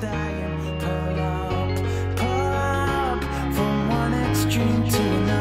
Dying, Pull up, pull up from one extreme to another.